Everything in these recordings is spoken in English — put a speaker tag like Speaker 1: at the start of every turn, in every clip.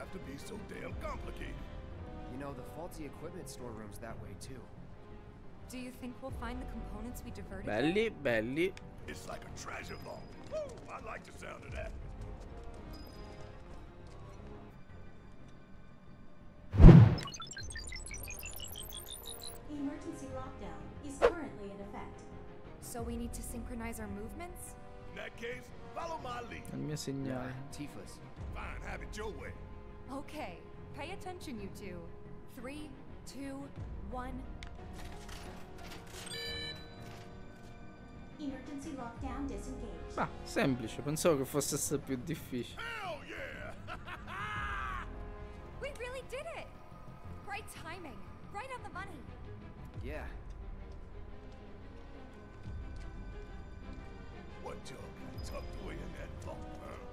Speaker 1: have to be so damn complicated? You know, the faulty equipment storeroom's that way too.
Speaker 2: Do you think we'll find the components we diverted?
Speaker 3: Belly, belly.
Speaker 4: It's like a treasure vault. Woo, I like the sound of that.
Speaker 5: Emergency lockdown is currently in effect.
Speaker 2: So we need to synchronize our movements?
Speaker 4: In that case, follow my lead. Fine, have it your way.
Speaker 2: Okay, pay attention, you two. Three, two, one.
Speaker 5: Emergency lockdown disengaged.
Speaker 3: Ma, semplice, pensavo che fosse stato più difficile.
Speaker 4: Hell yeah!
Speaker 2: We really did it! Right timing, right on the money.
Speaker 1: Yeah.
Speaker 4: what y'all tucked away in that vault, huh?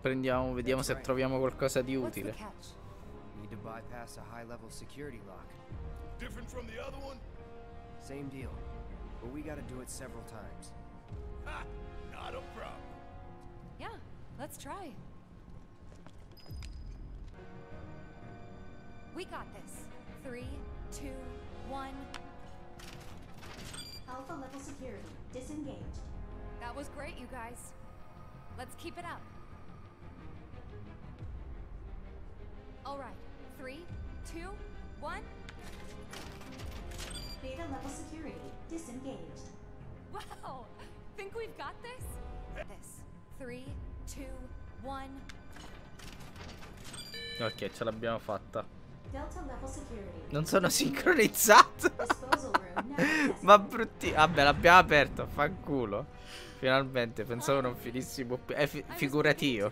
Speaker 3: Prendiamo, vediamo se troviamo qualcosa di utile.
Speaker 1: Need to bypass a high-level security lock.
Speaker 4: Different from the other one?
Speaker 1: Same deal. But we gotta do it several times.
Speaker 4: Ha! Not a problem.
Speaker 2: Yeah, let's try. We got this. Three, two, one.
Speaker 5: Alpha level security disengaged.
Speaker 2: That was great, you guys. Let's keep it up. All right. Three, two, one.
Speaker 5: Beta level security disengaged.
Speaker 2: Wow! Think we've got this? This. Three, two, one.
Speaker 3: Ok, ce l'abbiamo fatta. Non sono sincronizzato. Ma brutti. Vabbè, l'abbiamo aperto, fanculo. Finalmente, pensavo non finissimo più. È fi figurativo.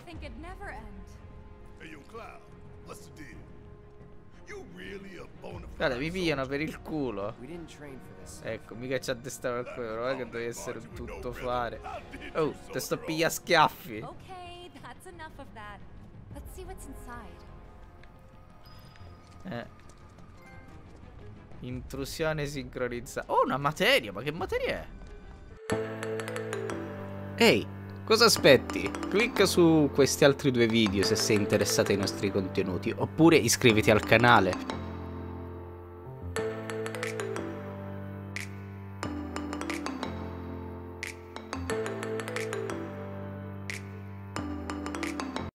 Speaker 3: Guarda, mi pigliano per il culo. Ecco, mica ci addestrava il culo, guarda che devi essere un tutto fare. Oh, te sto piglia schiaffi.
Speaker 2: Ok, that's enough of that. Let's see what's inside.
Speaker 3: Eh. Intrusione sincronizzata. Oh, una materia, ma che materia è? Ehi, cosa aspetti? Clicca su questi altri due video se sei interessato ai nostri contenuti, oppure iscriviti al canale.